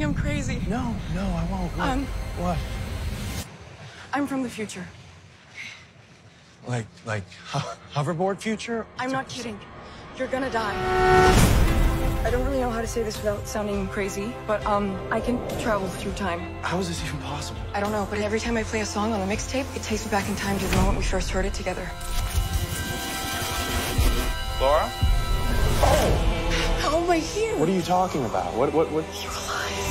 think I'm crazy. No, no, I won't. What? Um, what? I'm from the future. Like, like ho- hoverboard future? I'm not kidding. You're gonna die. I don't really know how to say this without sounding crazy, but um, I can travel through time. How is this even possible? I don't know, but every time I play a song on the mixtape, it takes me back in time to the moment we first heard it together. Laura? Oh! How am I here? What are you talking about? What, what, what? You're alive.